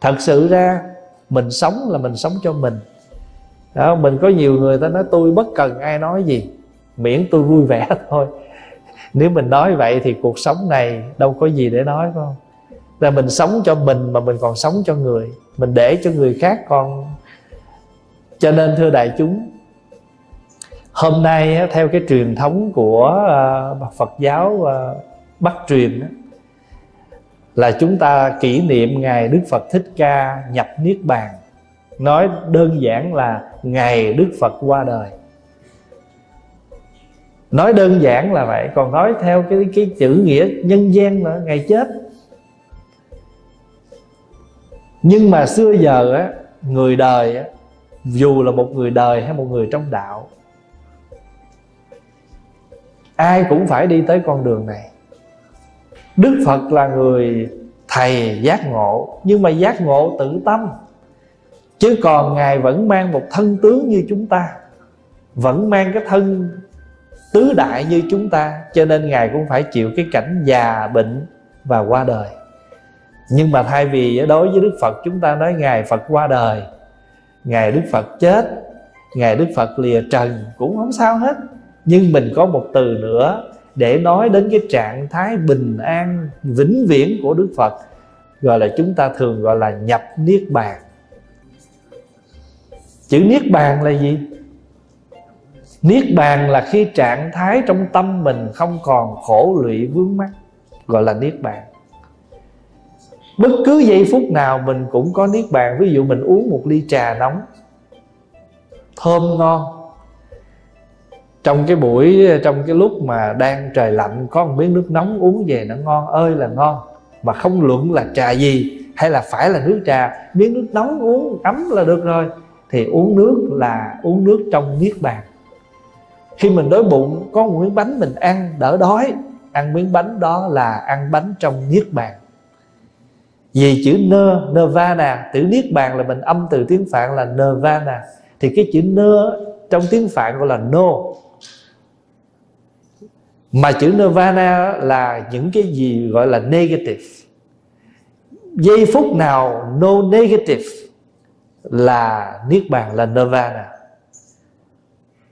thật sự ra, mình sống là mình sống cho mình. Đó, mình có nhiều người ta nói, tôi bất cần ai nói gì, miễn tôi vui vẻ thôi. Nếu mình nói vậy thì cuộc sống này đâu có gì để nói, phải không? Là mình sống cho mình mà mình còn sống cho người. Mình để cho người khác còn. Cho nên, thưa đại chúng, hôm nay theo cái truyền thống của à, Phật giáo à, Bắc truyền là chúng ta kỷ niệm ngày Đức Phật Thích Ca nhập niết bàn. Nói đơn giản là ngày Đức Phật qua đời. Nói đơn giản là vậy còn nói theo cái cái chữ nghĩa nhân gian nữa, ngày chết. Nhưng mà xưa giờ á người đời á dù là một người đời hay một người trong đạo ai cũng phải đi tới con đường này đức phật là người thầy giác ngộ, nhưng mà giác ngộ tự tâm. Chứ còn ngài vẫn mang một thân tướng như chúng ta, vẫn mang cái thân tứ đại như chúng ta, cho nên ngài cũng phải chịu cái cảnh già bệnh và qua đời. Nhưng mà thay vì đối với đức phật, chúng ta nói ngài phật qua đời, ngài đức phật chết, ngài đức phật lìa trần cũng không sao hết. Nhưng mình có một từ nữa để nói đến cái trạng thái bình an, vĩnh viễn của đức phật, gọi là chúng ta thường gọi là nhập niết bàn. Chữ niết bàn là gì? Niết bàn là khi trạng thái trong tâm mình không còn khổ lụy vướng mắc, gọi là niết bàn. Bất cứ giây phút nào mình cũng có niết bàn. Ví dụ mình uống một ly trà nóng, thơm ngon trong cái buổi, trong cái lúc mà đang trời lạnh, có một miếng nước nóng uống về nó ngon, ơi là ngon. Mà không luận là trà gì, hay là phải là nước trà, miếng nước nóng uống ấm là được rồi, thì uống nước là uống nước trong niết bàn. Khi mình đói bụng, có một miếng bánh mình ăn, đỡ đói, ăn miếng bánh đó là ăn bánh trong niết bàn. Vì chữ nơ nirvana, chữ niết bàn là mình âm từ tiếng phạn là nirvana. Thì cái chữ nơ trong tiếng phạn gọi là no mà chữ nirvana là những cái gì gọi là negative. Giây phút nào no negative là niết bàn là nirvana.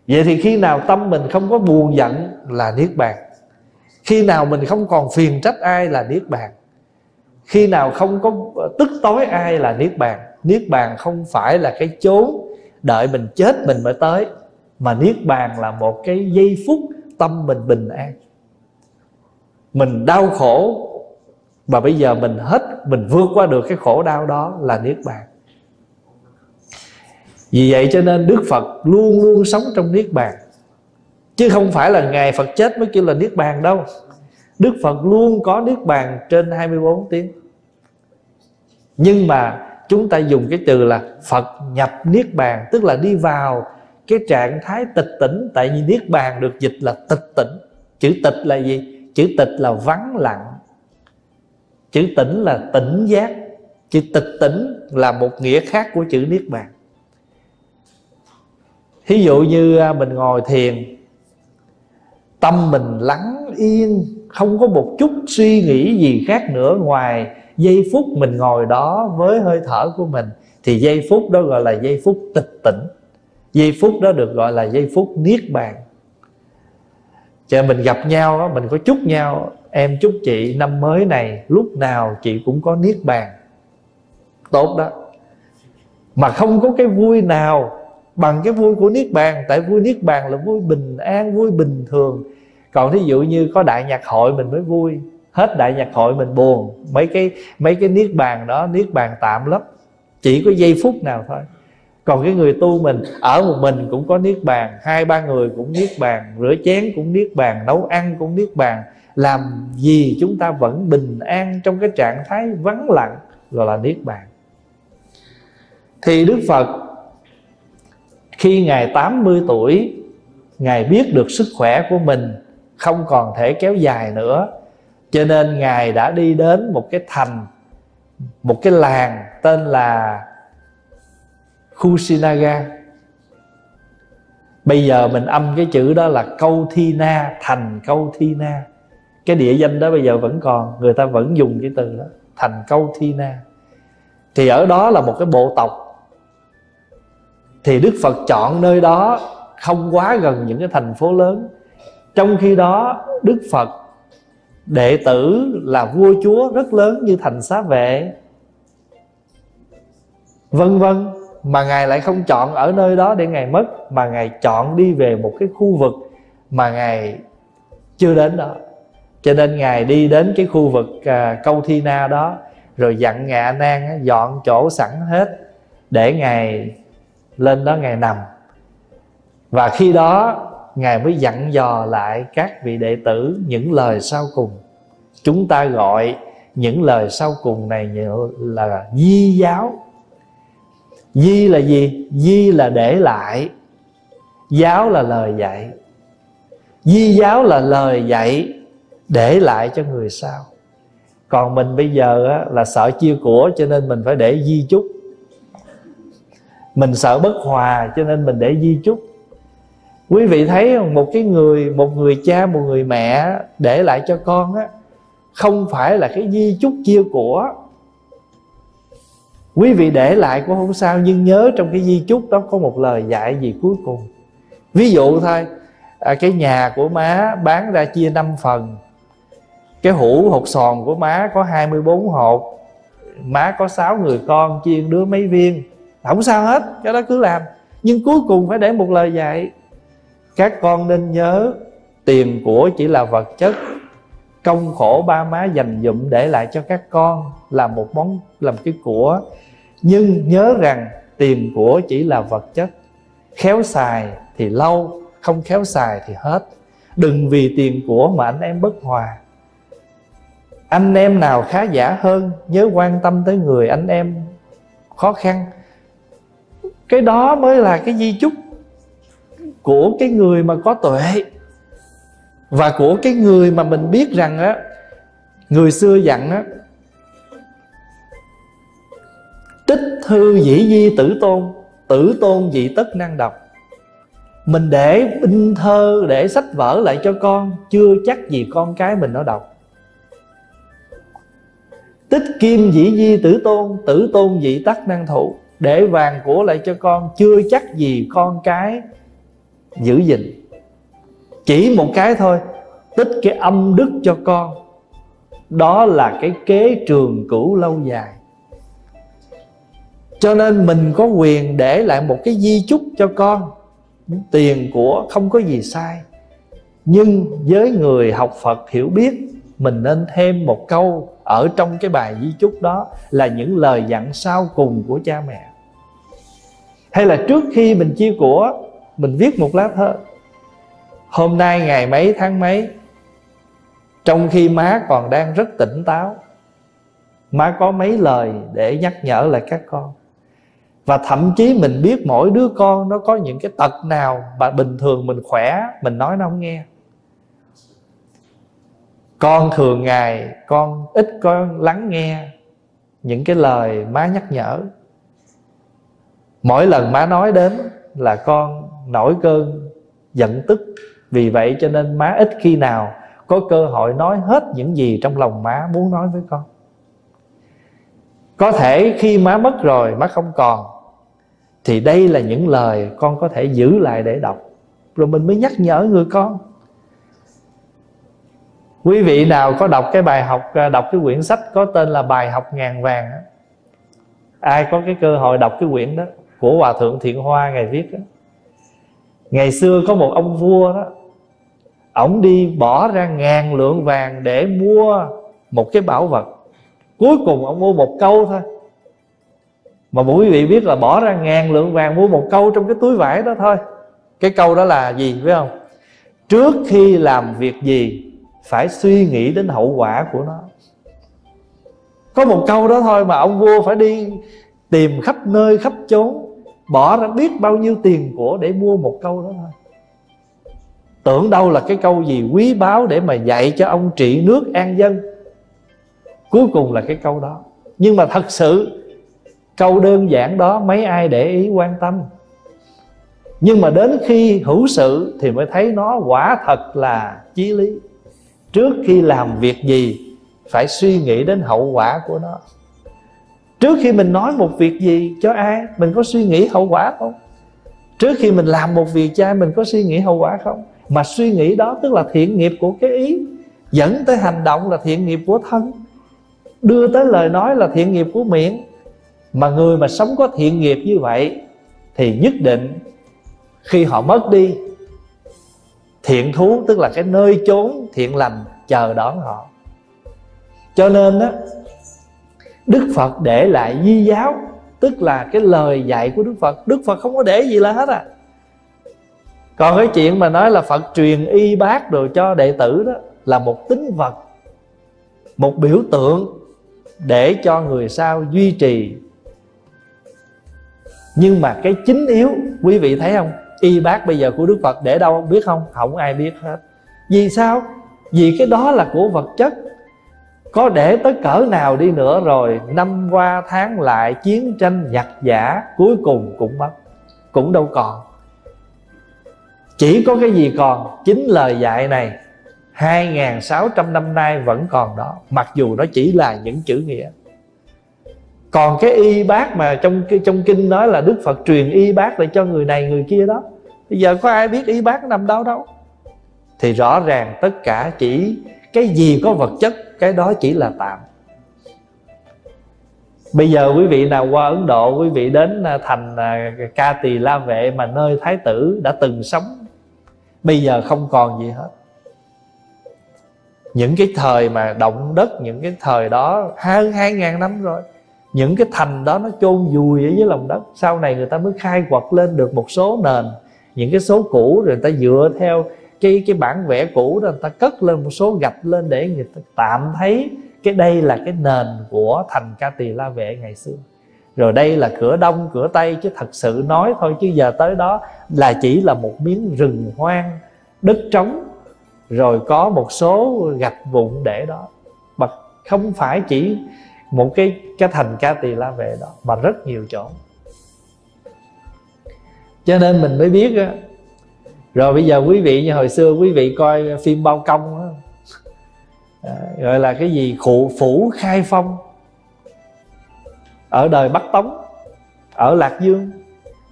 Vậy thì khi nào tâm mình không có buồn giận là niết bàn. Khi nào mình không còn phiền trách ai là niết bàn. Khi nào không có tức tối ai là niết bàn. Niết bàn không phải là cái chốn đợi mình chết mình mới tới, mà niết bàn là một cái giây phút tâm mình bình an. Mình đau khổ và bây giờ mình hết, mình vượt qua được cái khổ đau đó là niết bàn. Vì vậy cho nên đức phật luôn luôn sống trong niết bàn. Chứ không phải là ngày phật chết mới kêu là niết bàn đâu. Đức phật luôn có niết bàn trên 24 tiếng. Nhưng mà chúng ta dùng cái từ là phật nhập niết bàn, tức là đi vào cái trạng thái tịch tỉnh, tại vì niết bàn được dịch là tịch tỉnh. Chữ tịch là gì? Chữ tịch là vắng lặng. Chữ tỉnh là tỉnh giác. Chữ tịch tỉnh là một nghĩa khác của chữ niết bàn. Thí dụ như à, mình ngồi thiền, tâm mình lắng yên, không có một chút suy nghĩ gì khác nữa ngoài giây phút mình ngồi đó với hơi thở của mình, thì giây phút đó gọi là giây phút tịch tỉnh giây phút đó được gọi là giây phút niết bàn. Chờ mình gặp nhau đó, mình có chúc nhau em chúc chị năm mới này lúc nào chị cũng có niết bàn. Tốt đó. Mà không có cái vui nào bằng cái vui của niết bàn tại vui niết bàn là vui bình an vui bình thường. Còn thí dụ như có đại nhạc hội mình mới vui hết đại nhạc hội mình buồn. Mấy cái mấy cái niết bàn đó niết bàn tạm lắm. Chỉ có giây phút nào thôi còn cái người tu mình, ở một mình cũng có niết bàn, hai ba người cũng niết bàn, rửa chén cũng niết bàn, nấu ăn cũng niết bàn. Làm gì chúng ta vẫn bình an trong cái trạng thái vắng lặng, gọi là niết bàn. Thì đức phật, khi ngài 80 tuổi, ngài biết được sức khỏe của mình, không còn thể kéo dài nữa. Cho nên ngài đã đi đến một cái thành, một cái làng tên là Kusinaga Bây giờ mình âm cái chữ đó là câu thi na, Thành câu thi na. Cái địa danh đó bây giờ vẫn còn, Người ta vẫn dùng cái từ đó, Thành câu thi na. Thì ở đó là một cái bộ tộc. Thì đức phật chọn nơi đó không quá gần những cái thành phố lớn. Trong khi đó, đức phật, đệ tử là vua chúa rất lớn như thành xá vệ. Vân vân mà ngài lại không chọn ở nơi đó để ngài mất mà ngài chọn đi về một cái khu vực mà ngài chưa đến đó. Cho nên ngài đi đến cái khu vực à, câu thi na đó rồi dặn ngài nang dọn chỗ sẵn hết để ngài lên đó ngài nằm. Và khi đó ngài mới dặn dò lại các vị đệ tử những lời sau cùng. Chúng ta gọi những lời sau cùng này là di giáo di là gì? Di là để lại. Giáo là lời dạy. Di giáo là lời dạy để lại cho người sau. Còn mình bây giờ á, là sợ chia của cho nên mình phải để di chúc. Mình sợ bất hòa cho nên mình để di chúc. Quý vị thấy không? một cái người một người cha một người mẹ để lại cho con á không phải là cái di chúc chia của quý vị để lại cũng không sao nhưng nhớ trong cái di chúc đó có một lời dạy gì cuối cùng. Ví dụ thôi à, cái nhà của má bán ra chia 5 phần. Cái hũ hột sòn của má có 24 hột má có 6 người con chia đứa mấy viên. Không sao hết cái đó cứ làm. Nhưng cuối cùng phải để một lời dạy. Các con nên nhớ tiền của chỉ là vật chất công khổ ba má dành dụm để lại cho các con là một món làm cái của. Nhưng nhớ rằng tiền của chỉ là vật chất. Khéo xài thì lâu, không khéo xài thì hết. Đừng vì tiền của mà anh em bất hòa. Anh em nào khá giả hơn, nhớ quan tâm tới người anh em khó khăn. Cái đó mới là cái di chúc của cái người mà có tuệ và của cái người mà mình biết rằng á, người xưa dặn á, tích thư dĩ di tử tôn tử tôn dị tất năng đọc. Mình để in thơ, để sách vở lại cho con, chưa chắc gì con cái mình nó đọc. Tích kim dĩ di tử tôn tử tôn dị tắc năng thụ để vàng của lại cho con, chưa chắc gì con cái giữ gìn chỉ một cái thôi, tích cái âm đức cho con. Đó là cái kế trường cửu lâu dài. Cho nên mình có quyền để lại một cái di chúc cho con. Tiền của không có gì sai. Nhưng với người học phật hiểu biết, mình nên thêm một câu ở trong cái bài di chúc đó là những lời dặn sau cùng của cha mẹ. Hay là trước khi mình chia của, mình viết một lá thơ hôm nay ngày mấy tháng mấy? Trong khi má còn đang rất tỉnh táo, má có mấy lời để nhắc nhở lại các con. Và thậm chí mình biết mỗi đứa con nó có những cái tật nào mà bình thường mình khỏe, mình nói nó không nghe. Con thường ngày, con ít có lắng nghe những cái lời má nhắc nhở. Mỗi lần má nói đến là con nổi cơn giận tức vì vậy cho nên má ít khi nào có cơ hội nói hết những gì trong lòng má muốn nói với con có thể khi má mất rồi, má không còn, thì đây là những lời con có thể giữ lại để đọc rồi mình mới nhắc nhở người con quý vị nào có đọc cái bài học à, đọc cái quyển sách có tên là bài học ngàn vàng ai có cái cơ hội đọc cái quyển đó của hòa thượng thiện hoa ngày viết đó ngày xưa có một ông vua đó, ổng đi bỏ ra ngàn lượng vàng để mua một cái bảo vật. Cuối cùng ông mua một câu thôi. Mà quý vị biết là bỏ ra ngàn lượng vàng mua một câu trong cái túi vải đó thôi. Cái câu đó là gì phải không? Trước khi làm việc gì, phải suy nghĩ đến hậu quả của nó. Có một câu đó thôi mà ông vua phải đi tìm khắp nơi, khắp chốn bỏ ra biết bao nhiêu tiền của để mua một câu đó thôi. Tưởng đâu là cái câu gì quý báu để mà dạy cho ông trị nước an dân. Cuối cùng là cái câu đó. Nhưng mà thật sự, câu đơn giản đó mấy ai để ý quan tâm. Nhưng mà đến khi hữu sự thì mới thấy nó quả thật là chí lý. Trước khi làm việc gì, phải suy nghĩ đến hậu quả của nó trước khi mình nói một việc gì cho ai, mình có suy nghĩ hậu quả không? Trước khi mình làm một việc cho ai, mình có suy nghĩ hậu quả không? Mà suy nghĩ đó tức là thiện nghiệp của cái ý, dẫn tới hành động là thiện nghiệp của thân, đưa tới lời nói là thiện nghiệp của miệng. Mà người mà sống có thiện nghiệp như vậy thì nhất định khi họ mất đi, thiện thú tức là cái nơi chốn thiện lành chờ đón họ. Cho nên đó đức phật để lại di giáo, tức là cái lời dạy của đức phật. Đức phật không có để gì là hết à. Còn cái chuyện mà nói là phật truyền y bác đồ cho đệ tử đó là một tính vật, một biểu tượng để cho người sau duy trì. Nhưng mà cái chính yếu, quý vị thấy không? Y bác bây giờ của đức phật để đâu biết không? Không ai biết hết. Vì sao? Vì cái đó là của vật chất có để tới cỡ nào đi nữa rồi, năm qua tháng lại chiến tranh giặc giả cuối cùng cũng mất, cũng đâu còn. Chỉ có cái gì còn? Chính lời dạy này 2.600 năm nay vẫn còn đó, Mặc dù nó chỉ là những chữ nghĩa. Còn cái y bác mà trong trong kinh nói là Đức Phật truyền y bác lại cho người này, người kia đó, Bây giờ có ai biết y bác nằm đâu đâu? Thì rõ ràng tất cả chỉ Cái gì có vật chất cái đó chỉ là tạm. Bây giờ quý vị nào qua Ấn Độ, Quý vị đến à, thành à, Ca Tỳ La Vệ Mà nơi Thái tử đã từng sống, Bây giờ không còn gì hết. Những cái thời mà động đất, những cái thời đó hơn hai ngàn năm rồi, những cái thành đó nó chôn vùi ở dưới lòng đất, sau này người ta mới khai quật lên được một số nền. Những cái số cũ rồi người ta dựa theo cái cái bản vẽ cũ đó, người ta cất lên một số gạch lên để người ta tạm thấy cái đây là cái nền của thành ca tỳ la vệ ngày xưa. Rồi đây là cửa đông, cửa tây, chứ thật sự nói thôi, chứ giờ tới đó là chỉ là một miếng rừng hoang, đất trống, rồi có một số gạch vụn để đó. Mà không phải chỉ một cái cái thành ca tỳ la vệ đó, mà rất nhiều chỗ. Cho nên mình mới biết rồi bây giờ quý vị như hồi xưa quý vị coi phim bao công đó, à, gọi là cái gì? Khụ phủ khai phong. Ở đời bắc tống ở lạc dương.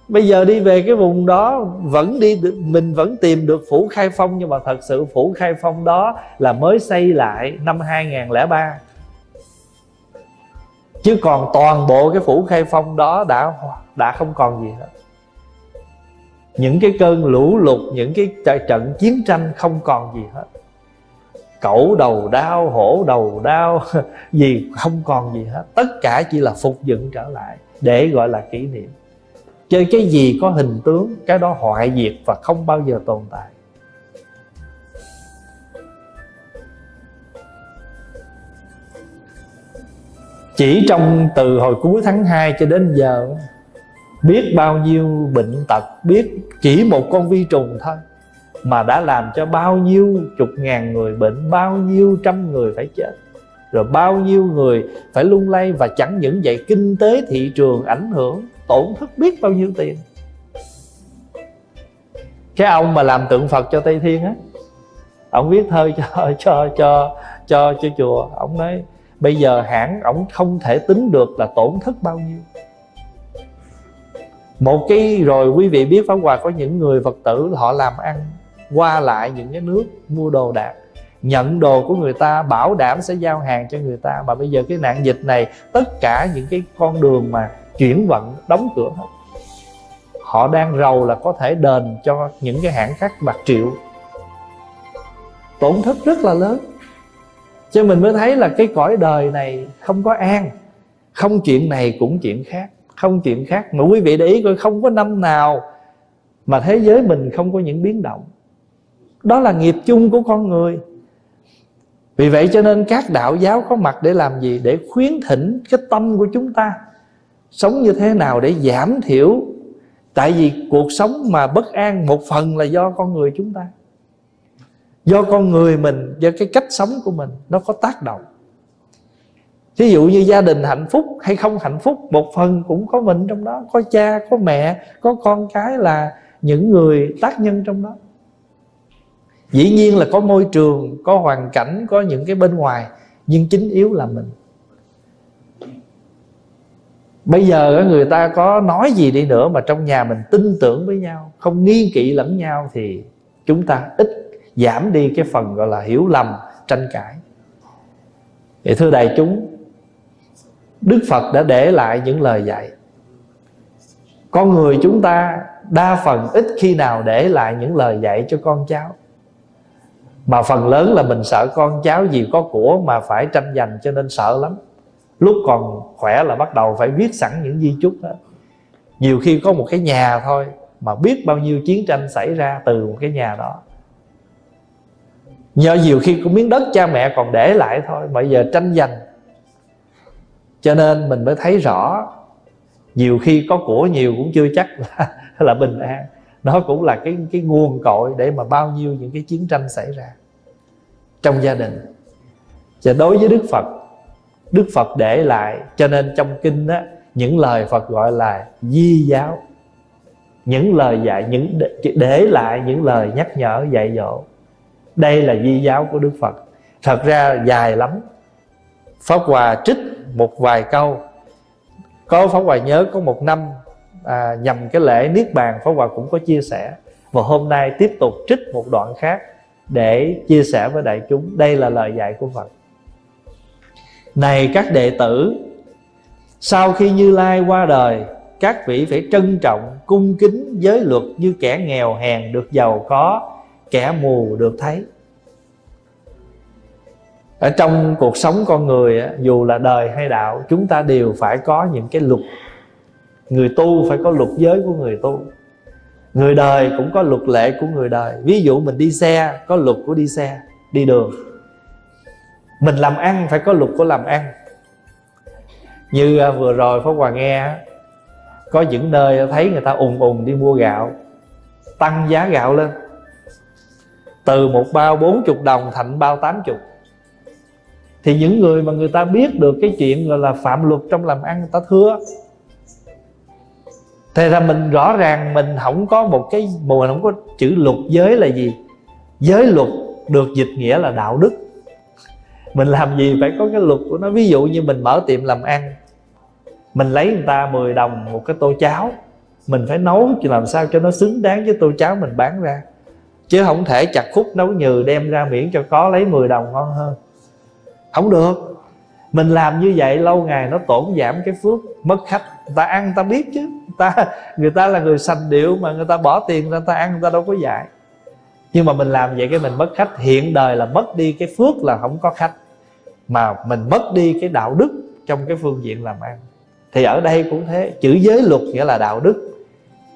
Bây giờ đi về cái vùng đó vẫn đi mình vẫn tìm được phủ khai phong nhưng mà thật sự phủ khai phong đó là mới xây lại năm 2003 chứ còn toàn bộ cái phủ khai phong đó đã đã không còn gì hết những cái cơn lũ lụt, những cái trận chiến tranh không còn gì hết. Cẩu đầu đau, hổ đầu đau, gì không còn gì hết. Tất cả chỉ là phục dựng trở lại để gọi là kỷ niệm. Chơi cái gì có hình tướng, cái đó hoại diệt và không bao giờ tồn tại. Chỉ trong từ hồi cuối tháng 2 cho đến giờ biết bao nhiêu bệnh tật, biết chỉ một con vi trùng thôi, mà đã làm cho bao nhiêu chục ngàn người bệnh, bao nhiêu trăm người phải chết, rồi bao nhiêu người phải lung lay và chẳng những vậy, kinh tế thị trường ảnh hưởng, tổn thất biết bao nhiêu tiền. Cái ông mà làm tượng phật cho tây thiên á, ông viết thơ cho cho cho cho cho chùa, ông nói bây giờ hãng, ông không thể tính được là tổn thất bao nhiêu một cái rồi quý vị biết pháp hòa có những người phật tử họ làm ăn qua lại những cái nước mua đồ đạc. Nhận đồ của người ta, bảo đảm sẽ giao hàng cho người ta. Mà bây giờ cái nạn dịch này, tất cả những cái con đường mà chuyển vận, đóng cửa hết. Họ đang rầu là có thể đền cho những cái hãng khác bạc triệu. Tổn thất rất là lớn. Cho mình mới thấy là cái cõi đời này không có an. Không chuyện này cũng chuyện khác không chuyện khác. Mà quý vị để ý coi, không có năm nào mà thế giới mình không có những biến động. Đó là nghiệp chung của con người. Vì vậy cho nên các đạo giáo có mặt để làm gì? Để khuyến thỉnh cái tâm của chúng ta sống như thế nào để giảm thiểu. Tại vì cuộc sống mà bất an một phần là do con người chúng ta. Do con người mình, do cái cách sống của mình, nó có tác động ví dụ như gia đình hạnh phúc hay không hạnh phúc, một phần cũng có mình trong đó, có cha, có mẹ, có con cái là những người tác nhân trong đó. Dĩ nhiên là có môi trường, có hoàn cảnh, có những cái bên ngoài, nhưng chính yếu là mình. Bây giờ người ta có nói gì đi nữa mà trong nhà mình tin tưởng với nhau, không nghi kỵ lẫn nhau thì chúng ta ít giảm đi cái phần gọi là hiểu lầm, tranh cãi. Vậy thưa đại chúng đức phật đã để lại những lời dạy. Con người chúng ta đa phần ít khi nào để lại những lời dạy cho con cháu. Mà phần lớn là mình sợ con cháu gì có của mà phải tranh giành cho nên sợ lắm. Lúc còn khỏe là bắt đầu phải viết sẵn những di chúc đó. Nhiều khi có một cái nhà thôi mà biết bao nhiêu chiến tranh xảy ra từ một cái nhà đó. Nhờ nhiều khi có miếng đất cha mẹ còn để lại thôi, mà giờ tranh giành cho nên mình mới thấy rõ nhiều khi có của nhiều cũng chưa chắc là, là bình an. Nó cũng là cái cái nguồn cội để mà bao nhiêu những cái chiến tranh xảy ra trong gia đình. Và đối với đức phật đức phật để lại cho nên trong kinh á những lời phật gọi là di giáo. Những lời dạy những để lại những lời nhắc nhở dạy dỗ. Đây là di giáo của đức phật. Thật ra dài lắm pháp hòa trích một vài câu. Có pháp hòa nhớ có một năm à, nhằm cái lễ niết bàn pháp hòa cũng có chia sẻ. Và hôm nay tiếp tục trích một đoạn khác để chia sẻ với đại chúng. Đây là lời dạy của phật. Này các đệ tử sau khi như lai qua đời các vị phải trân trọng cung kính giới luật như kẻ nghèo hèn được giàu có kẻ mù được thấy ở trong cuộc sống con người dù là đời hay đạo, chúng ta đều phải có những cái luật. Người tu phải có luật giới của người tu. Người đời cũng có luật lệ của người đời. Ví dụ mình đi xe, có luật của đi xe, đi đường. Mình làm ăn phải có luật của làm ăn. Như à, vừa rồi Pháp Hòa nghe có những nơi thấy người ta ùn ùn đi mua gạo, tăng giá gạo lên. Từ một bao bốn chục đồng thành bao tám chục thì những người mà người ta biết được cái chuyện gọi là phạm luật trong làm ăn, người ta thưa. Thế là mình rõ ràng mình không có một cái Mình không có chữ luật giới là gì? Giới luật được dịch nghĩa là đạo đức. Mình làm gì phải có cái luật của nó? Ví dụ như mình mở tiệm làm ăn, Mình lấy người ta 10 đồng một cái tô cháo, Mình phải nấu làm sao cho nó xứng đáng với tô cháo mình bán ra? Chứ không thể chặt khúc nấu nhừ đem ra miễn cho có lấy 10 đồng ngon hơn. Không được. Mình làm như vậy lâu ngày nó tổn giảm cái phước Mất khách. Người ta ăn ta biết chứ. Người ta người ta là người sành điệu mà người ta bỏ tiền ra ta ăn, người ta đâu có dạy. Nhưng mà mình làm vậy cái mình mất khách. Hiện đời là mất đi cái phước là không có khách. Mà mình mất đi cái đạo đức trong cái phương diện làm ăn. Thì ở đây cũng thế. Chữ giới luật nghĩa là đạo đức.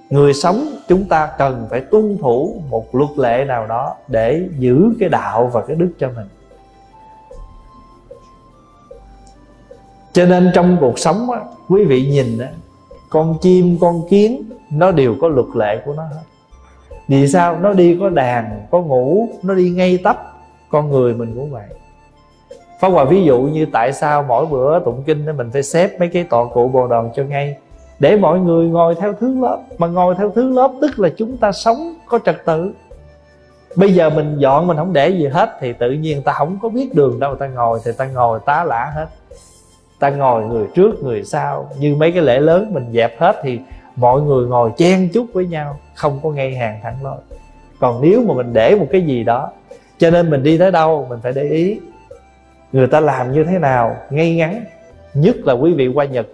Người sống chúng ta cần phải tuân thủ một luật lệ nào đó để giữ cái đạo và cái đức cho mình. Cho nên trong cuộc sống á, quý vị nhìn á, con chim con kiến nó đều có luật lệ của nó hết. Vì sao? Nó đi có đàn có ngủ nó đi ngay tấp con người mình cũng vậy. Pháp Hòa ví dụ như tại sao mỗi bữa tụng kinh mình phải xếp mấy cái tọa cụ bồ đoàn cho ngay Để mọi người ngồi theo thứ lớp. Mà ngồi theo thứ lớp tức là chúng ta sống có trật tự. Bây giờ mình dọn mình không để gì hết Thì tự nhiên ta không có biết đường đâu ta ngồi Thì ta ngồi tá lả hết ta ngồi người trước, người sau. Như mấy cái lễ lớn mình dẹp hết thì mọi người ngồi chen chúc với nhau, không có ngay hàng thẳng lối. Còn nếu mà mình để một cái gì đó, cho nên mình đi tới đâu mình phải để ý người ta làm như thế nào ngay ngắn. Nhất là quý vị qua nhật.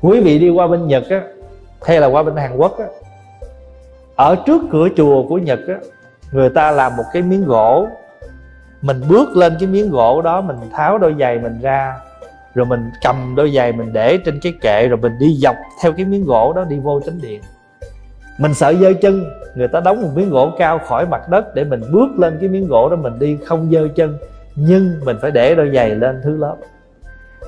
Quý vị đi qua bên nhật á, hay là qua bên hàn quốc á, ở trước cửa chùa của nhật á, người ta làm một cái miếng gỗ mình bước lên cái miếng gỗ đó, mình tháo đôi giày mình ra, rồi mình cầm đôi giày mình để trên cái kệ, rồi mình đi dọc theo cái miếng gỗ đó đi vô chánh điện. Mình sợ dơ chân, người ta đóng một miếng gỗ cao khỏi mặt đất để mình bước lên cái miếng gỗ đó, mình đi không dơ chân, nhưng mình phải để đôi giày lên thứ lớp.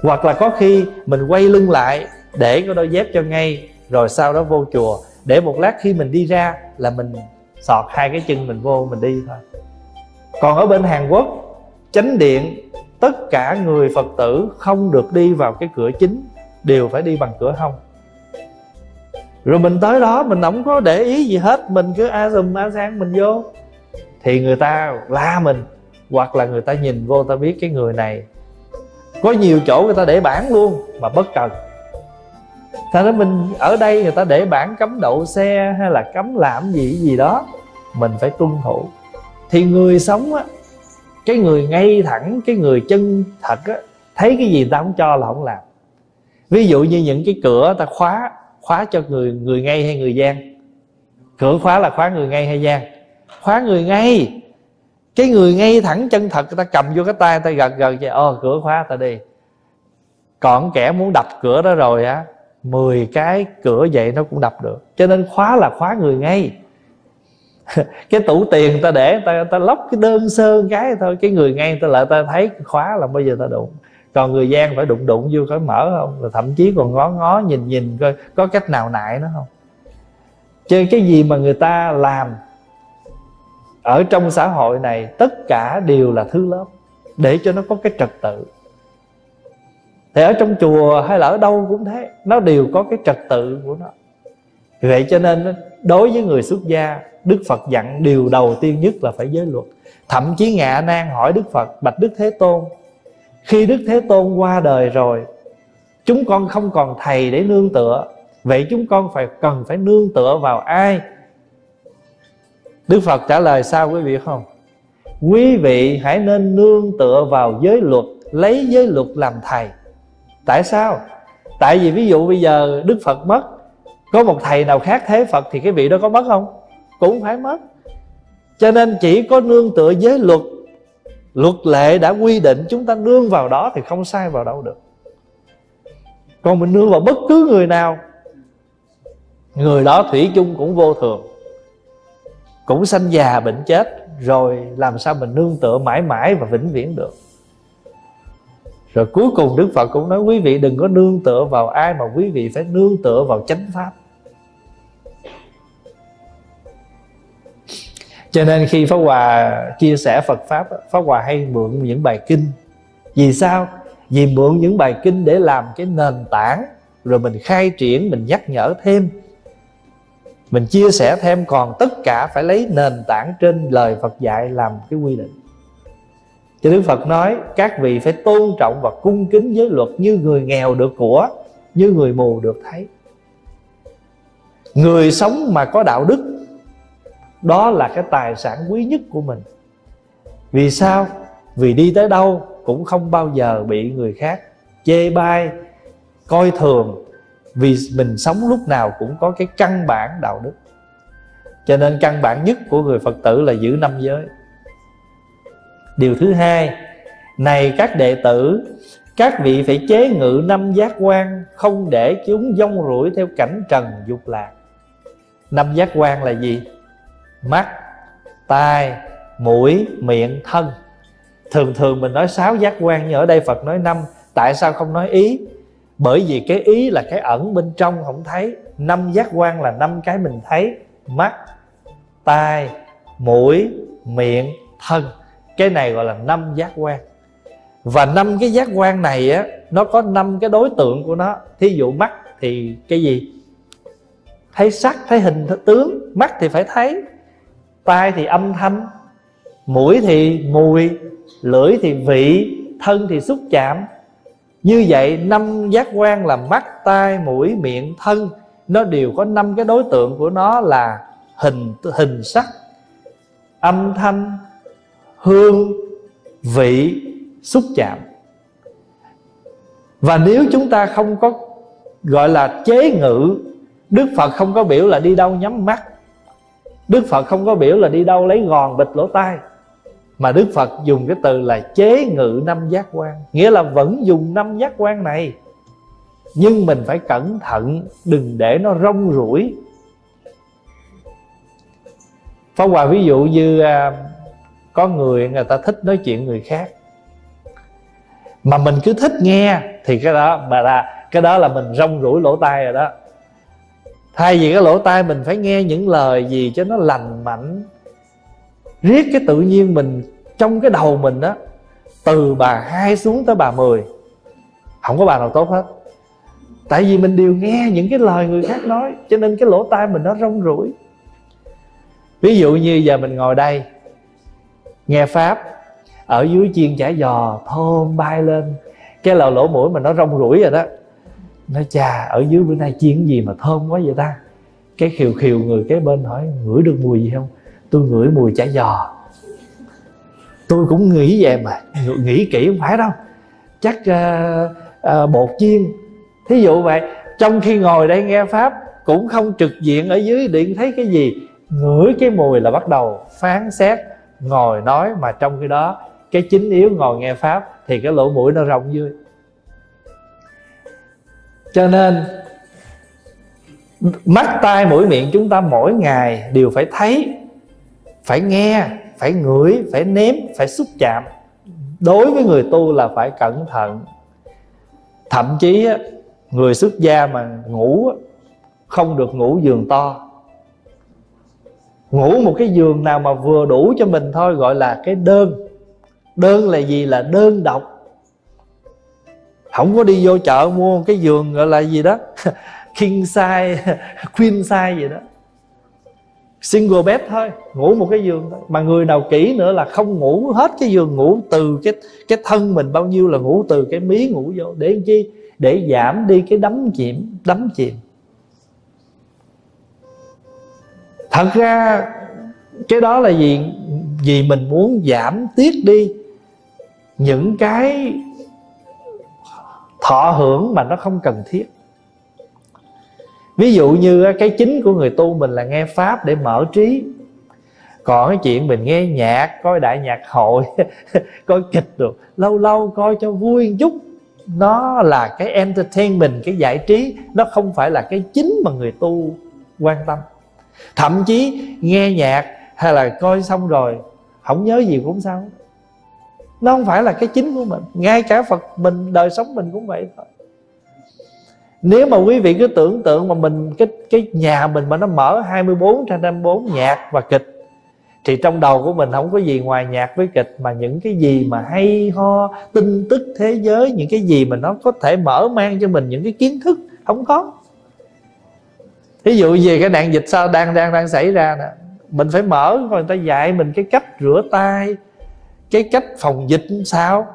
Hoặc là có khi mình quay lưng lại để cái đôi dép cho ngay, rồi sau đó vô chùa. Để một lát khi mình đi ra là mình sọt hai cái chân mình vô, mình đi thôi còn ở bên hàn quốc, chánh điện, tất cả người phật tử không được đi vào cái cửa chính, đều phải đi bằng cửa hông. Rồi mình tới đó, mình không có để ý gì hết, mình cứ a dùm a sang, mình vô. Thì người ta la mình, hoặc là người ta nhìn vô ta biết cái người này. Có nhiều chỗ người ta để bản luôn, mà bất cần. Thật ra mình, ở đây người ta để bản cấm đậu xe hay là cấm làm gì gì đó, Mình phải tuân thủ. Thì người sống á Cái người ngay thẳng, cái người chân thật á Thấy cái gì ta không cho là không làm. Ví dụ như những cái cửa ta khóa Khóa cho người người ngay hay người gian. Cửa khóa là khóa người ngay hay gian? Khóa người ngay. Cái người ngay thẳng chân thật Ta cầm vô cái tay ta gật gật vậy Ồ cửa khóa ta đi. Còn kẻ muốn đập cửa đó rồi á 10 cái cửa vậy nó cũng đập được. Cho nên khóa là khóa người ngay. cái tủ tiền ta để ta ta lóc cái đơn sơ cái thôi. Cái người ngay ta lại ta thấy khóa là bây giờ ta đụng. Còn người gian phải đụng đụng vô có mở không? Rồi thậm chí còn ngó ngó nhìn nhìn coi có cách nào nại nó không? Chứ cái gì mà người ta làm ở trong xã hội này, tất cả đều là thứ lớp để cho nó có cái trật tự. Thì ở trong chùa hay là ở đâu cũng thế, nó đều có cái trật tự của nó. Vậy cho nên đối với người xuất gia, đức phật dặn điều đầu tiên nhất là phải giới luật. Thậm chí ngạ nan hỏi đức phật, bạch đức thế tôn, khi đức thế tôn qua đời rồi, chúng con không còn thầy để nương tựa, vậy chúng con phải cần phải nương tựa vào ai? Đức phật trả lời sao quý vị không? Quý vị hãy nên nương tựa vào giới luật, lấy giới luật làm thầy. Tại sao? Tại vì ví dụ bây giờ đức phật mất có một thầy nào khác thế phật thì cái vị đó có mất không? Cũng phải mất. Cho nên chỉ có nương tựa với luật. Luật lệ đã quy định chúng ta nương vào đó thì không sai vào đâu được. Còn mình nương vào bất cứ người nào, người đó thủy chung cũng vô thường. Cũng sanh già bệnh chết, rồi làm sao mình nương tựa mãi mãi và vĩnh viễn được? Rồi cuối cùng đức phật cũng nói quý vị đừng có nương tựa vào ai mà quý vị phải nương tựa vào chánh pháp. Cho nên khi pháp hòa chia sẻ phật pháp pháp hòa hay mượn những bài kinh. Vì sao? Vì mượn những bài kinh để làm cái nền tảng, rồi mình khai triển, mình nhắc nhở thêm. Mình chia sẻ thêm, còn tất cả phải lấy nền tảng trên lời phật dạy làm cái quy định. Cho Đức Phật nói, các vị phải tôn trọng và cung kính giới luật như người nghèo được của, như người mù được thấy. Người sống mà có đạo đức đó là cái tài sản quý nhất của mình. Vì sao? Vì đi tới đâu cũng không bao giờ bị người khác chê bai, coi thường. Vì mình sống lúc nào cũng có cái căn bản đạo đức. Cho nên căn bản nhất của người phật tử là giữ năm giới. Điều thứ hai, này các đệ tử, các vị phải chế ngự năm giác quan, không để chúng dông rủi theo cảnh trần dục lạc. Năm giác quan là gì? Mắt, tai, mũi, miệng, thân. Thường thường mình nói sáu giác quan nhưng ở đây phật nói năm. Tại sao không nói ý? Bởi vì cái ý là cái ẩn bên trong không thấy. Năm giác quan là năm cái mình thấy. Mắt, tai, mũi, miệng, thân. Cái này gọi là năm giác quan. Và năm cái giác quan này á, nó có năm cái đối tượng của nó. Thí dụ mắt thì cái gì? Thấy sắc, thấy hình, thấy tướng. Mắt thì phải thấy tai thì âm thanh, mũi thì mùi, lưỡi thì vị, thân thì xúc chạm. Như vậy, năm giác quan là mắt, tai, mũi, miệng, thân. Nó đều có năm cái đối tượng của nó là hình hình sắc, âm thanh, hương, vị, xúc chạm. Và nếu chúng ta không có, gọi là chế ngự, đức phật không có biểu là đi đâu nhắm mắt đức phật không có biểu là đi đâu lấy gòn bịch lỗ tai mà đức phật dùng cái từ là chế ngự năm giác quan. Nghĩa là vẫn dùng năm giác quan này nhưng mình phải cẩn thận đừng để nó rong rủi Pháp Hòa ví dụ như à, có người người ta thích nói chuyện người khác mà mình cứ thích nghe thì cái đó mà là cái đó là mình rong rủi lỗ tai rồi đó thay vì cái lỗ tai mình phải nghe những lời gì cho nó lành mạnh, riết cái tự nhiên mình trong cái đầu mình đó từ bà hai xuống tới bà mười, không có bà nào tốt hết. Tại vì mình đều nghe những cái lời người khác nói, cho nên cái lỗ tai mình nó rong rủi ví dụ như giờ mình ngồi đây, nghe pháp, ở dưới chiên chả giò thơm bay lên, cái lò lỗ mũi mà nó rong rủi rồi đó nói chà ở dưới bữa nay chiên gì mà thơm quá vậy ta? Cái khiều khiều người kế bên hỏi ngửi được mùi gì không? Tôi ngửi mùi chả giò. Tôi cũng nghĩ về mà nghĩ kỹ không phải đâu. Chắc uh, uh, bột chiên. Thí dụ vậy trong khi ngồi đây nghe pháp cũng không trực diện ở dưới điện thấy cái gì ngửi cái mùi là bắt đầu phán xét ngồi nói mà trong khi đó cái chính yếu ngồi nghe pháp thì cái lỗ mũi nó rộng dưới cho nên, mắt tai mũi miệng chúng ta mỗi ngày đều phải thấy, phải nghe, phải ngửi, phải nếm, phải xúc chạm. Đối với người tu là phải cẩn thận. Thậm chí người xuất gia mà ngủ không được ngủ giường to. Ngủ một cái giường nào mà vừa đủ cho mình thôi, gọi là cái đơn. Đơn là gì? Là đơn độc không có đi vô chợ mua cái giường gọi là gì đó. King size, queen size gì đó. Single bed thôi, ngủ một cái giường thôi. Mà người nào kỹ nữa là không ngủ hết cái giường, ngủ từ cái cái thân mình bao nhiêu là ngủ từ cái mí ngủ vô. Để chi? Để giảm đi cái đắm chìm đắm chìm. Thật ra, cái đó là gì vì mình muốn giảm tiết đi những cái thọ hưởng mà nó không cần thiết. Ví dụ như cái chính của người tu mình là nghe pháp để mở trí. Còn cái chuyện mình nghe nhạc, coi đại nhạc hội, coi kịch được, lâu lâu coi cho vui một chút. Nó là cái entertainment, cái giải trí, nó không phải là cái chính mà người tu quan tâm. Thậm chí nghe nhạc hay là coi xong rồi, không nhớ gì cũng sao nó không phải là cái chính của mình. Ngay cả phật, mình, đời sống mình cũng vậy thôi. Nếu mà quý vị cứ tưởng tượng mà mình, cái cái nhà mình mà nó mở 24 trên 24 nhạc và kịch, thì trong đầu của mình không có gì ngoài nhạc với kịch, mà những cái gì mà hay ho, tin tức thế giới, những cái gì mà nó có thể mở mang cho mình những cái kiến thức, không có. Ví dụ về cái nạn dịch sao đang đang đang xảy ra nè. Mình phải mở rồi người ta dạy mình cái cách rửa tay cái cách phòng dịch sao?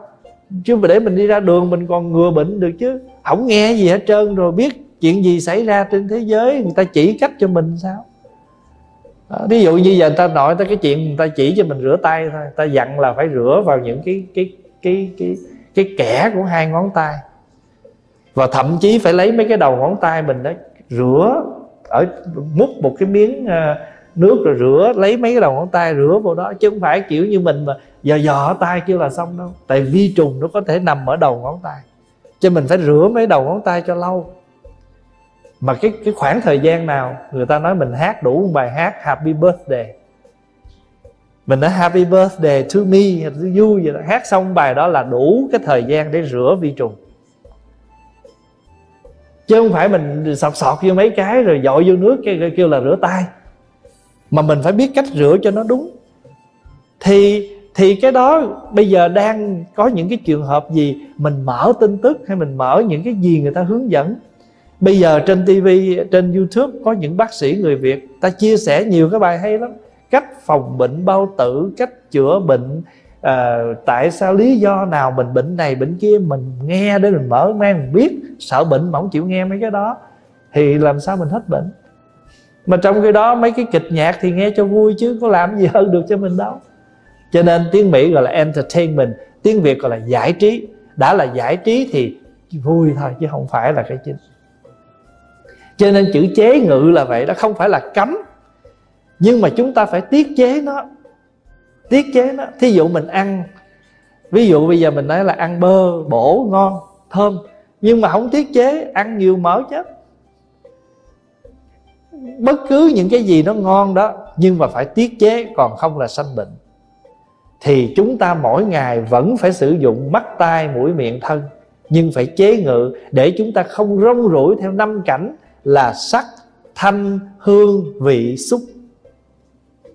Chứ mà để mình đi ra đường mình còn ngừa bệnh được chứ. Không nghe gì hết trơn rồi biết chuyện gì xảy ra trên thế giới người ta chỉ cách cho mình sao? Đó, ví dụ như giờ người ta nói tới cái chuyện người ta chỉ cho mình rửa tay thôi người ta dặn là phải rửa vào những cái cái cái cái cái kẻ của hai ngón tay. Và thậm chí phải lấy mấy cái đầu ngón tay mình đó rửa ở múc một cái miếng uh, nước rồi rửa lấy mấy cái đầu ngón tay rửa vào đó. Chứ không phải kiểu như mình mà giờ dò tay kêu là xong đâu. Tại vi trùng nó có thể nằm ở đầu ngón tay. Cho mình phải rửa mấy đầu ngón tay cho lâu. Mà cái cái khoảng thời gian nào người ta nói mình hát đủ một bài hát happy birthday. Mình nói happy birthday to me to you vậy đó. hát xong bài đó là đủ cái thời gian để rửa vi trùng. Chứ không phải mình sọt sọt vô mấy cái rồi dội vô nước kêu, kêu là rửa tay mà mình phải biết cách rửa cho nó đúng. Thì thì cái đó bây giờ đang có những cái trường hợp gì mình mở tin tức hay mình mở những cái gì người ta hướng dẫn. Bây giờ trên TV trên YouTube có những bác sĩ người Việt ta chia sẻ nhiều cái bài hay lắm. Cách phòng bệnh bao tử cách chữa bệnh à, tại sao lý do nào mình bệnh này bệnh kia mình nghe để mình mở mang mình biết. Sợ bệnh mà không chịu nghe mấy cái đó thì làm sao mình hết bệnh? Mà trong khi đó mấy cái kịch nhạc thì nghe cho vui chứ, có làm gì hơn được cho mình đâu. Cho nên tiếng mỹ gọi là entertainment, tiếng việt gọi là giải trí. Đã là giải trí thì vui thôi, chứ không phải là cái chính. Cho nên chữ chế ngự là vậy đó, không phải là cấm. Nhưng mà chúng ta phải tiết chế nó. Tiết chế nó. Thí dụ mình ăn, ví dụ bây giờ mình nói là ăn bơ, bổ, ngon, thơm. Nhưng mà không tiết chế, ăn nhiều mỡ chết bất cứ những cái gì nó ngon đó nhưng mà phải tiết chế còn không là sanh bệnh. Thì chúng ta mỗi ngày vẫn phải sử dụng mắt tai mũi miệng thân. Nhưng phải chế ngự để chúng ta không rong rủi theo năm cảnh là sắc thanh hương vị xúc.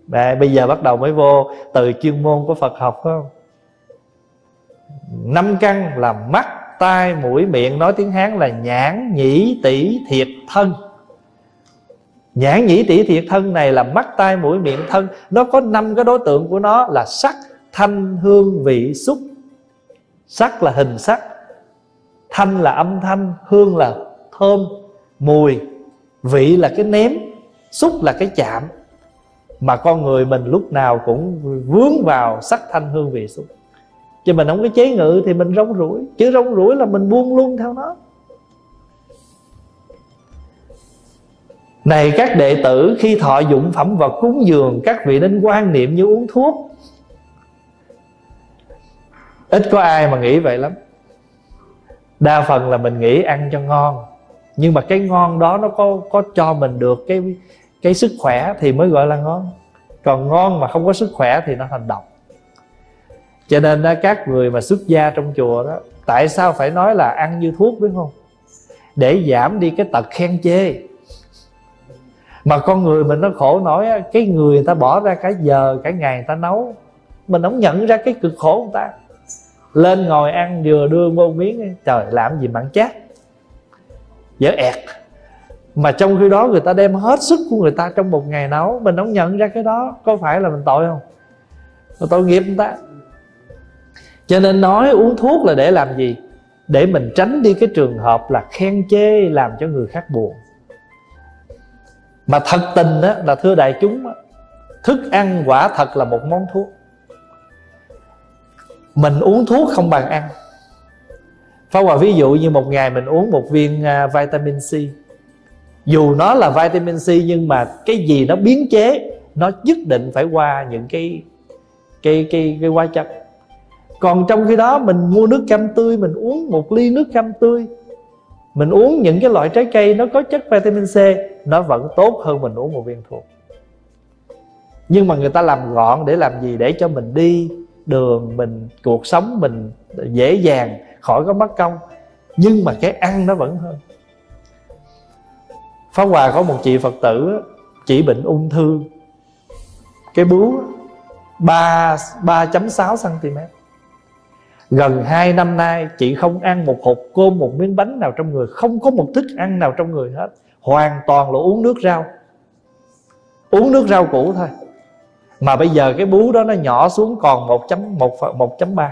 Đây, bây giờ bắt đầu mới vô từ chuyên môn của Phật học không? Năm căn là mắt tai mũi miệng nói tiếng Hán là nhãn nhĩ tỷ thiệt thân nhãn nhĩ tỷ thiệt thân này là mắt tai mũi miệng thân. Nó có năm cái đối tượng của nó là sắc, thanh, hương, vị, xúc. Sắc là hình sắc, thanh là âm thanh, hương là thơm, mùi. Vị là cái ném xúc là cái chạm. Mà con người mình lúc nào cũng vướng vào sắc, thanh, hương, vị, xúc. Chứ mình không có chế ngự thì mình rong rủi. Chứ rong rủi là mình buông luôn theo nó. Này các đệ tử khi thọ dụng phẩm vật cúng dường Các vị nên quan niệm như uống thuốc. Ít có ai mà nghĩ vậy lắm. Đa phần là mình nghĩ ăn cho ngon. Nhưng mà cái ngon đó nó có có cho mình được cái cái sức khỏe thì mới gọi là ngon. Còn ngon mà không có sức khỏe thì nó thành độc. Cho nên đó, các người mà xuất gia trong chùa đó Tại sao phải nói là ăn như thuốc biết không? Để giảm đi cái tật khen chê mà con người mình nó khổ nổi cái người người ta bỏ ra cả giờ, cả ngày người ta nấu. Mình không nhận ra cái cực khổ người ta. Lên ngồi ăn vừa đưa vô miếng trời, làm gì mặn chát. Dở ẹt. Mà trong khi đó người ta đem hết sức của người ta trong một ngày nấu, mình không nhận ra cái đó, có phải là mình tội không? Tội nghiệp người ta. Cho nên nói uống thuốc là để làm gì? Để mình tránh đi cái trường hợp là khen chê, làm cho người khác buồn mà thật tình đó là thưa đại chúng đó, thức ăn quả thật là một món thuốc. Mình uống thuốc không bằng ăn. Phá Hòa ví dụ như một ngày mình uống một viên à, vitamin C. Dù nó là vitamin C nhưng mà cái gì nó biến chế Nó nhất định phải qua những cái cái cái cái hóa chất. Còn trong khi đó mình mua nước cam tươi Mình uống một ly nước cam tươi. Mình uống những cái loại trái cây nó có chất vitamin C. Nó vẫn tốt hơn mình uống một viên thuốc Nhưng mà người ta làm gọn để làm gì? Để cho mình đi đường mình cuộc sống mình dễ dàng khỏi có mất công. Nhưng mà cái ăn nó vẫn hơn. Pháp Hòa có một chị Phật tử Chỉ bệnh ung thư. Cái bướu 3, 3.6 cm Gần 2 năm nay Chị không ăn một hộp cơm Một miếng bánh nào trong người Không có một thức ăn nào trong người hết. Hoàn toàn là uống nước rau. Uống nước rau củ thôi. Mà bây giờ cái bú đó nó nhỏ xuống còn 1.1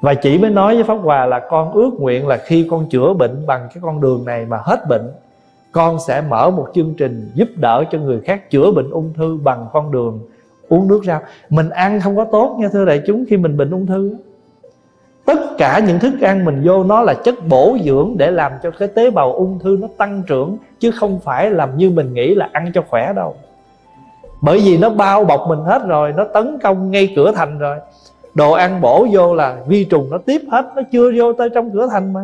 và chỉ mới nói với Pháp Hòa là con ước nguyện là khi con chữa bệnh bằng cái con đường này mà hết bệnh, Con sẽ mở một chương trình giúp đỡ cho người khác chữa bệnh ung thư bằng con đường uống nước rau. Mình ăn không có tốt nha thưa đại chúng khi mình bệnh ung thư. Tất cả những thức ăn mình vô nó là chất bổ dưỡng để làm cho cái tế bào ung thư nó tăng trưởng, Chứ không phải làm như mình nghĩ là ăn cho khỏe đâu. Bởi vì nó bao bọc mình hết rồi, nó tấn công ngay cửa thành rồi. Đồ ăn bổ vô là vi trùng nó tiếp hết, nó chưa vô tới trong cửa thành mà.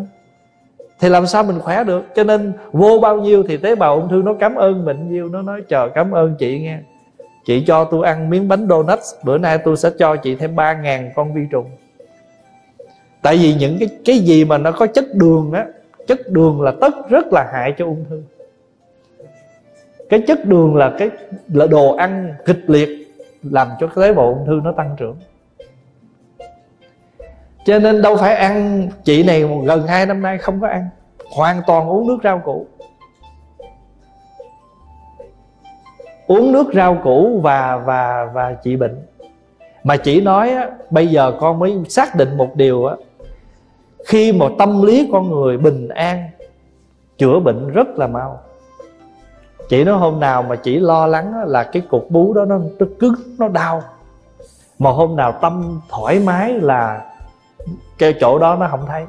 Thì làm sao mình khỏe được? Cho nên vô bao nhiêu thì tế bào ung thư nó cảm ơn mình nhiêu nó nói, chờ, cảm ơn chị nghe. Chị cho tôi ăn miếng bánh donut bữa nay tôi sẽ cho chị thêm ba ngàn con vi trùng tại vì những cái cái gì mà nó có chất đường á chất đường là tất rất là hại cho ung thư. Cái chất đường là cái là đồ ăn kịch liệt làm cho cái tế bào ung thư nó tăng trưởng. Cho nên đâu phải ăn chị này gần 2 năm nay không có ăn hoàn toàn uống nước rau củ. Uống nước rau củ và và và trị bệnh. Mà chỉ nói á, bây giờ con mới xác định một điều á khi mà tâm lý con người bình an chữa bệnh rất là mau. Chỉ nói hôm nào mà chỉ lo lắng là cái cục bú đó nó, nó cứng nó đau. Mà hôm nào tâm thoải mái là cái chỗ đó nó không thấy.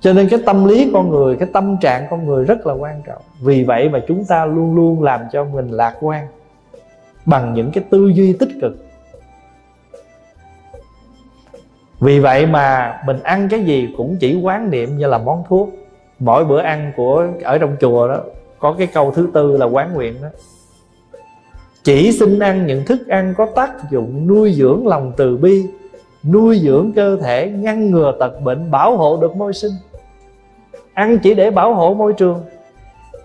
Cho nên cái tâm lý con người cái tâm trạng con người rất là quan trọng. Vì vậy mà chúng ta luôn luôn làm cho mình lạc quan bằng những cái tư duy tích cực. Vì vậy mà mình ăn cái gì cũng chỉ quán niệm như là món thuốc. Mỗi bữa ăn của, ở trong chùa đó, có cái câu thứ tư là quán nguyện đó. Chỉ xin ăn những thức ăn có tác dụng nuôi dưỡng lòng từ bi, nuôi dưỡng cơ thể, ngăn ngừa tật bệnh, bảo hộ được môi sinh. Ăn chỉ để bảo hộ môi trường.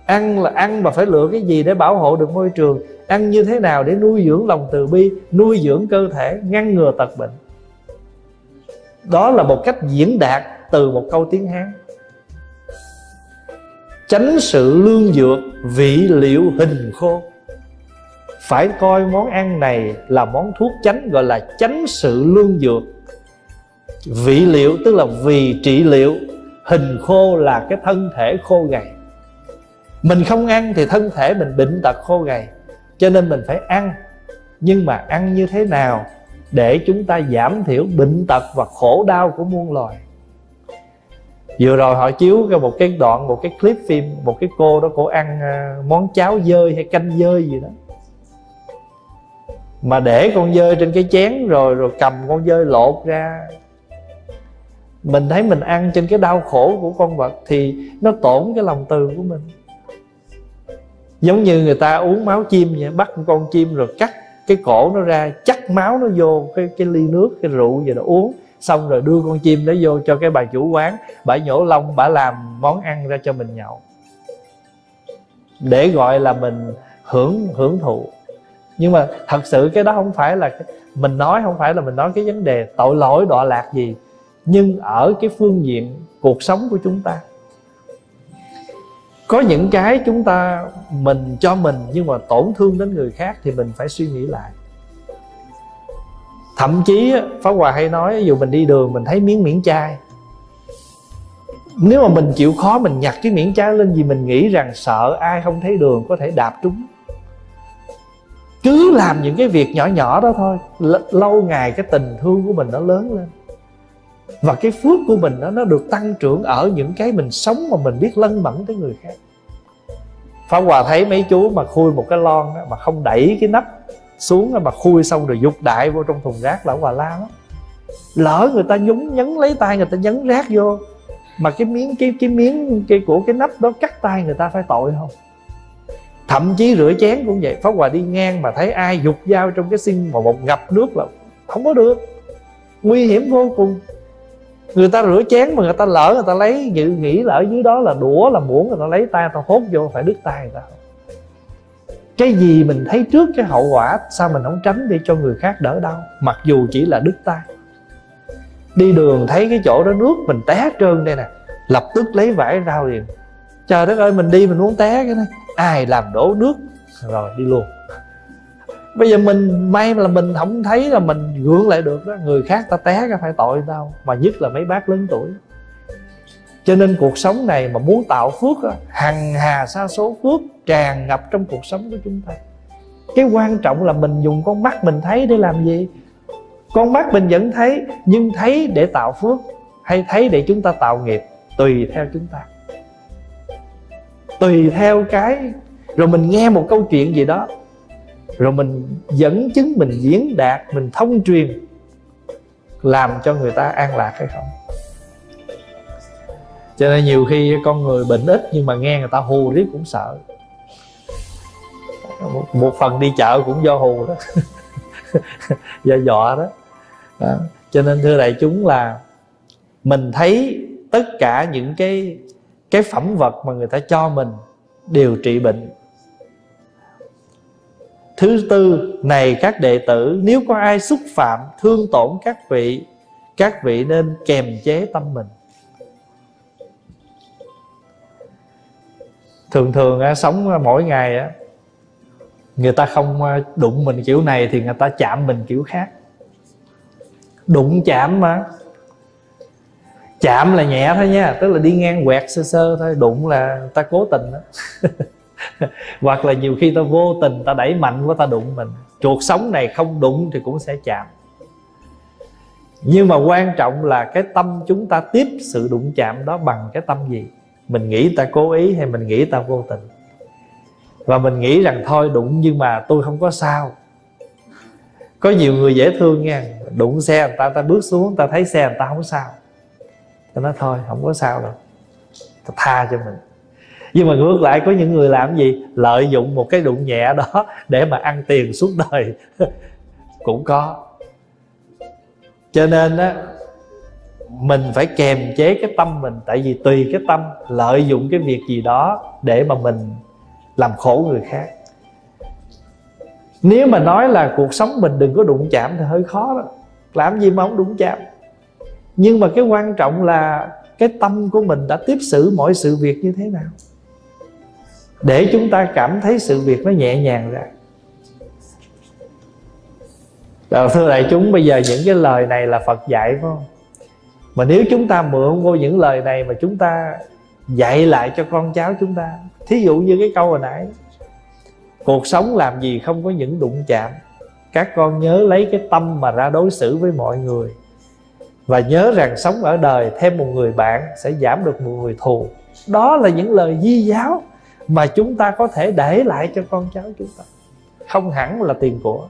Ăn là ăn mà phải lựa cái gì để bảo hộ được môi trường? Ăn như thế nào để nuôi dưỡng lòng từ bi, nuôi dưỡng cơ thể, ngăn ngừa tật bệnh? Đó là một cách diễn đạt từ một câu tiếng hán. Chánh sự lương dược vị liệu hình khô. Phải coi món ăn này là món thuốc chánh, Gọi là chánh sự lương dược. Vị liệu tức là vì trị liệu, hình khô là cái thân thể khô gầy. Mình không ăn thì thân thể mình bệnh tật khô gầy, cho nên mình phải ăn. Nhưng mà ăn như thế nào để chúng ta giảm thiểu bệnh tật và khổ đau của muôn loài. Vừa rồi họ chiếu ra một cái đoạn, một cái clip phim, một cái cô đó, cô ăn à, món cháo dơi hay canh dơi gì đó. Mà để con dơi trên cái chén rồi rồi cầm con dơi lột ra. Mình thấy mình ăn trên cái đau khổ của con vật thì nó tổn cái lòng từ của mình. Giống như người ta uống máu chim vậy, bắt con chim rồi cắt cái cổ nó ra, chắc máu nó vô, cái cái ly nước, cái rượu vậy nó uống. Xong rồi đưa con chim đó vô cho cái bà chủ quán. Bà nhổ lông, bà làm món ăn ra cho mình nhậu. Để gọi là mình hưởng hưởng thụ. Nhưng mà thật sự cái đó không phải là mình nói không phải là mình nói cái vấn đề tội lỗi, đọa lạc gì. Nhưng ở cái phương diện cuộc sống của chúng ta có những cái chúng ta mình cho mình nhưng mà tổn thương đến người khác thì mình phải suy nghĩ lại. Thậm chí pháp hòa hay nói dù mình đi đường mình thấy miếng miễn chai. Nếu mà mình chịu khó mình nhặt cái miễn chai lên vì mình nghĩ rằng sợ ai không thấy đường có thể đạp trúng. Cứ làm những cái việc nhỏ nhỏ đó thôi. Lâu ngày cái tình thương của mình nó lớn lên và cái phước của mình đó, nó được tăng trưởng ở những cái mình sống mà mình biết lân mẫn tới người khác. Pháp Hòa thấy mấy chú mà khui một cái lon đó, mà không đẩy cái nắp xuống mà khui xong rồi dục đại vô trong thùng rác là Hòa la lắm. Lỡ người ta nhúng nhấn lấy tay người ta nhấn rác vô mà cái miếng cái cái miếng cái của cái nắp đó cắt tay người ta phải tội không? Thậm chí rửa chén cũng vậy. Pháp hòa đi ngang mà thấy ai dục dao trong cái xin mà một ngập nước là không có được. Nguy hiểm vô cùng người ta rửa chén mà người ta lỡ, người ta lấy dự nghĩ là ở dưới đó là đũa, là muỗng, người ta lấy tay, người ta hốt vô, phải đứt tay người ta. Cái gì mình thấy trước cái hậu quả, sao mình không tránh để cho người khác đỡ đau? Mặc dù chỉ là đứt tay. Đi đường thấy cái chỗ đó nước mình té trơn đây nè, lập tức lấy vải rau liền. Trời đất ơi, mình đi mình muốn té cái này. Ai làm đổ nước? Rồi, đi luôn bây giờ mình may là mình không thấy là mình gượng lại được đó người khác ta té ra phải tội tao mà nhất là mấy bác lớn tuổi. Cho nên cuộc sống này mà muốn tạo phước đó, hằng hà sa số phước tràn ngập trong cuộc sống của chúng ta. Cái quan trọng là mình dùng con mắt mình thấy để làm gì? Con mắt mình vẫn thấy nhưng thấy để tạo phước hay thấy để chúng ta tạo nghiệp tùy theo chúng ta. Tùy theo cái rồi mình nghe một câu chuyện gì đó rồi mình dẫn chứng mình diễn đạt mình thông truyền làm cho người ta an lạc hay không? Cho nên nhiều khi con người bệnh ít nhưng mà nghe người ta hù riết cũng sợ. Một, một phần đi chợ cũng do hù đó. Do dọa đó. đó. Cho nên thưa đại chúng là mình thấy tất cả những cái cái phẩm vật mà người ta cho mình điều trị bệnh Thứ tư, này các đệ tử, nếu có ai xúc phạm, thương tổn các vị, các vị nên kềm chế tâm mình. Thường thường sống mỗi ngày á, người ta không đụng mình kiểu này thì người ta chạm mình kiểu khác. Đụng chạm mà chạm là nhẹ thôi nha tức là đi ngang quẹt sơ sơ thôi đụng là ta cố tình đó hoặc là nhiều khi ta vô tình ta đẩy mạnh quá, ta đụng mình. Chuột sống này không đụng thì cũng sẽ chạm. Nhưng mà quan trọng là cái tâm chúng ta tiếp sự đụng chạm đó bằng cái tâm gì? Mình nghĩ ta cố ý hay mình nghĩ ta vô tình? Và mình nghĩ rằng thôi đụng nhưng mà tôi không có sao. Có nhiều người dễ thương nha. Đụng xe người ta ta bước xuống, ta thấy xe người ta không sao. Ta nói thôi, không có sao đâu. Ta tha cho mình nhưng mà ngược lại, có những người làm gì? Lợi dụng một cái đụng nhẹ đó để mà ăn tiền suốt đời. Cũng có. Cho nên á, mình phải kềm chế cái tâm mình. Tại vì tùy cái tâm, lợi dụng cái việc gì đó để mà mình làm khổ người khác. Nếu mà nói là cuộc sống mình đừng có đụng chạm thì hơi khó đó. Làm gì mà không đụng chạm? Nhưng mà cái quan trọng là cái tâm của mình đã tiếp xử mọi sự việc như thế nào? Để chúng ta cảm thấy sự việc nó nhẹ nhàng ra. Rồi, thưa đại chúng bây giờ những cái lời này là Phật dạy phải không? Mà nếu chúng ta mượn vô những lời này mà chúng ta dạy lại cho con cháu chúng ta thí dụ như cái câu hồi nãy cuộc sống làm gì không có những đụng chạm các con nhớ lấy cái tâm mà ra đối xử với mọi người và nhớ rằng sống ở đời thêm một người bạn sẽ giảm được một người thù. Đó là những lời di giáo mà chúng ta có thể để lại cho con cháu chúng ta. Không hẳn là tiền của.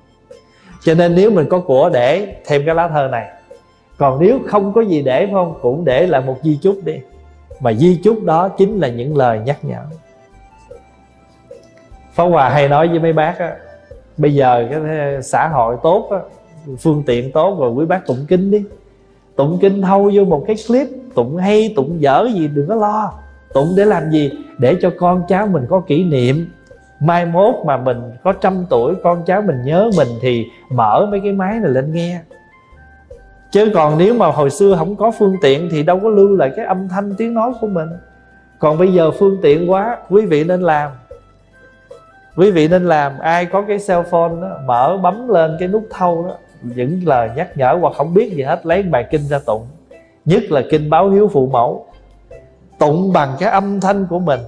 Cho nên nếu mình có của để thêm cái lá thơ này. Còn nếu không có gì để phải không? Cũng để lại một di chúc đi. Mà di chúc đó chính là những lời nhắc nhở. Pháp Hòa hay nói với mấy bác á Bây giờ cái xã hội tốt á Phương tiện tốt rồi quý bác tụng kinh đi. Tụng kinh thâu vô một cái clip Tụng hay, tụng dở gì đừng có lo. Tụng để làm gì? Để cho con cháu mình có kỷ niệm. Mai mốt mà mình có trăm tuổi, Con cháu mình nhớ mình Thì mở mấy cái máy này lên nghe. Chứ còn nếu mà hồi xưa không có phương tiện Thì đâu có lưu lại cái âm thanh, tiếng nói của mình. Còn bây giờ phương tiện quá, Quý vị nên làm. Quý vị nên làm. Ai có cái cell phone đó, Mở bấm lên cái nút thâu đó, Những lời nhắc nhở hoặc không biết gì hết, Lấy bài kinh ra tụng. Nhất là kinh báo hiếu phụ mẫu. Tụng bằng cái âm thanh của mình.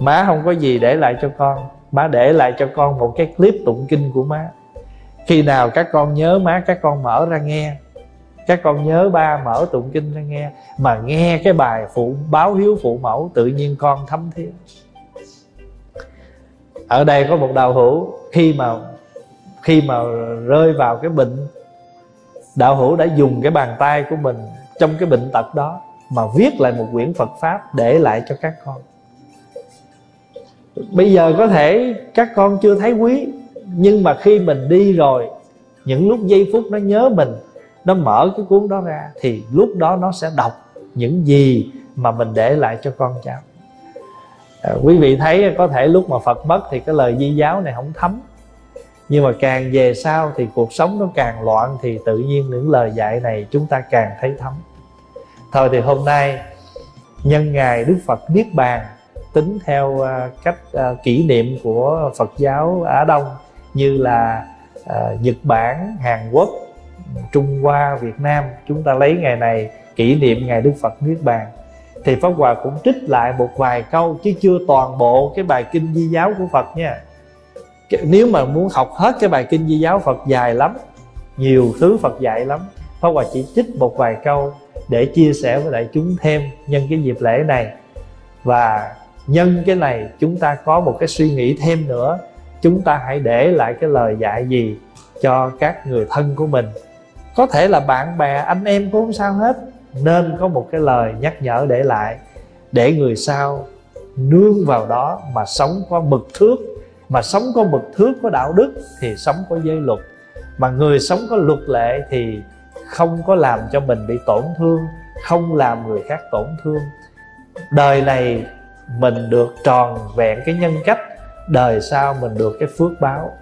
Má không có gì để lại cho con. Má để lại cho con một cái clip tụng kinh của má. Khi nào các con nhớ má, Các con mở ra nghe. Các con nhớ ba mở tụng kinh ra nghe. Mà nghe cái bài phụ, báo hiếu phụ mẫu, tự nhiên con thấm thiết ở đây có một đạo hữu, khi mà khi mà rơi vào cái bệnh, đạo hữu đã dùng cái bàn tay của mình trong cái bệnh tật đó mà viết lại một quyển Phật pháp để lại cho các con. Bây giờ có thể các con chưa thấy quý nhưng mà khi mình đi rồi những lúc giây phút nó nhớ mình nó mở cái cuốn đó ra thì lúc đó nó sẽ đọc những gì mà mình để lại cho con cháu. À, quý vị thấy có thể lúc mà phật mất thì cái lời di giáo này không thấm. Nhưng mà càng về sau thì cuộc sống nó càng loạn thì tự nhiên những lời dạy này chúng ta càng thấy thấm thôi thì hôm nay nhân ngày đức phật niết bàn tính theo à, cách à, kỷ niệm của phật giáo á đông như là à, nhật bản hàn quốc Trung Hoa, Việt Nam. Chúng ta lấy ngày này kỷ niệm ngày Đức Phật Niết Bàn. Thì Pháp Hòa cũng trích lại một vài câu chứ chưa toàn bộ cái bài kinh di giáo của Phật nha. Nếu mà muốn học hết cái bài kinh di giáo Phật dài lắm nhiều thứ Phật dạy lắm Pháp Hòa chỉ trích một vài câu để chia sẻ với đại chúng thêm nhân cái dịp lễ này. Và nhân cái này chúng ta có một cái suy nghĩ thêm nữa. Chúng ta hãy để lại cái lời dạy gì cho các người thân của mình. Có thể là bạn bè, anh em cũng không sao hết. Nên có một cái lời nhắc nhở để lại, để người sau nương vào đó mà sống có mực thước. Mà sống có mực thước có đạo đức thì sống có giới luật. Mà người sống có luật lệ thì không có làm cho mình bị tổn thương, không làm người khác tổn thương. Đời này mình được tròn vẹn cái nhân cách, đời sau mình được cái phước báo.